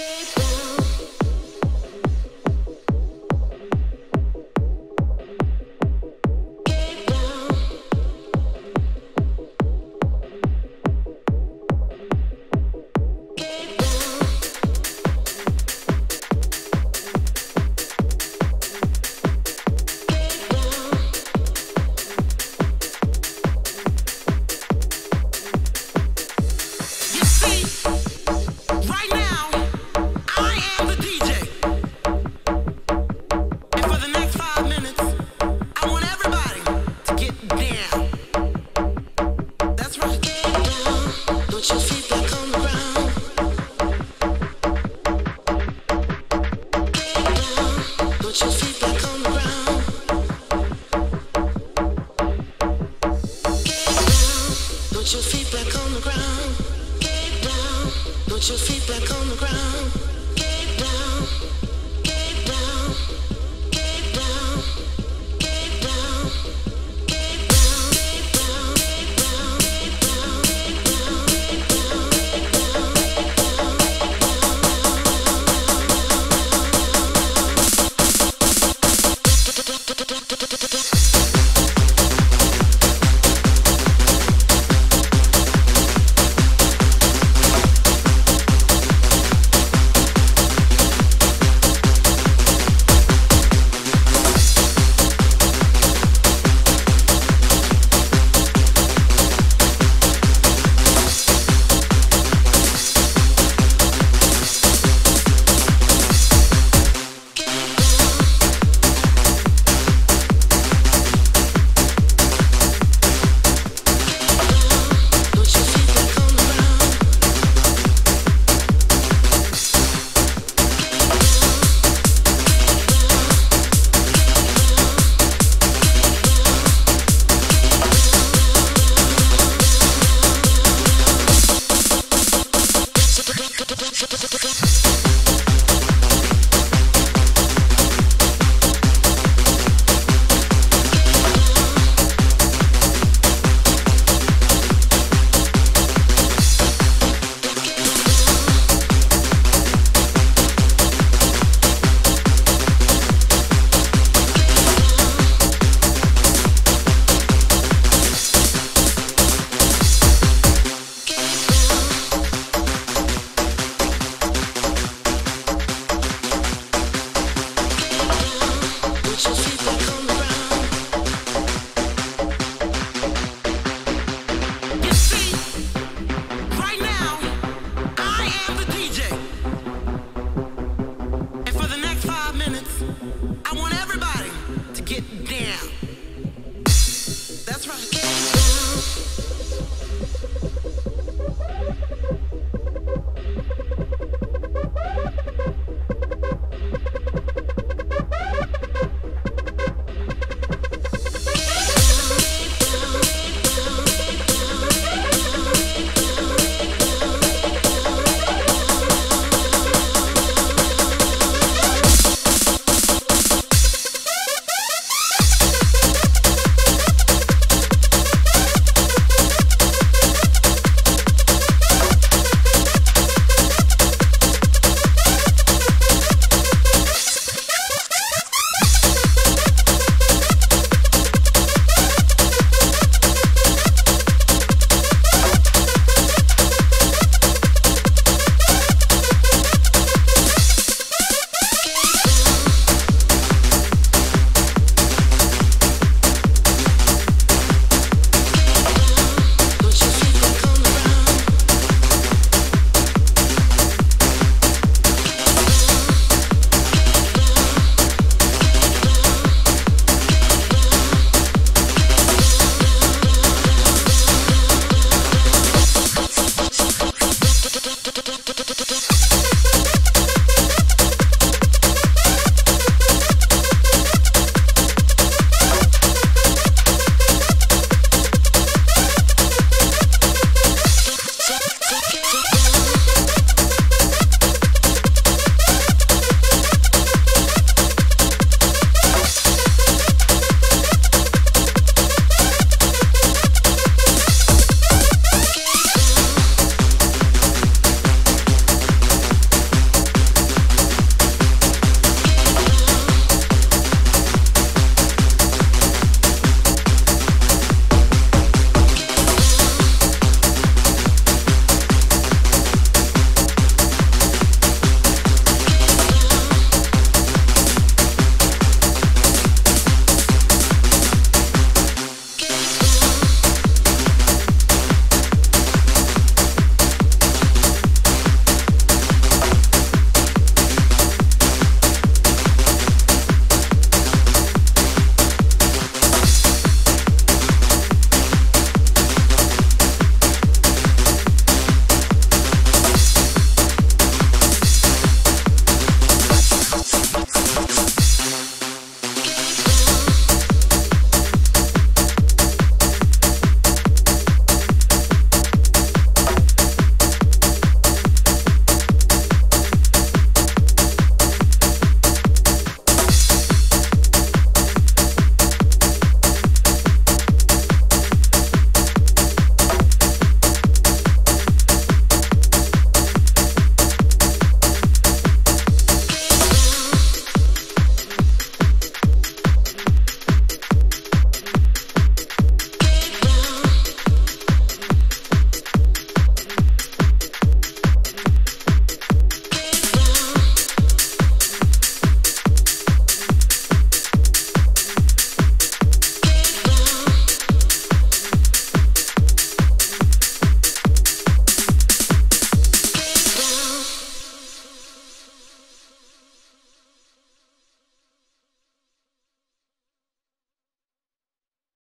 escape.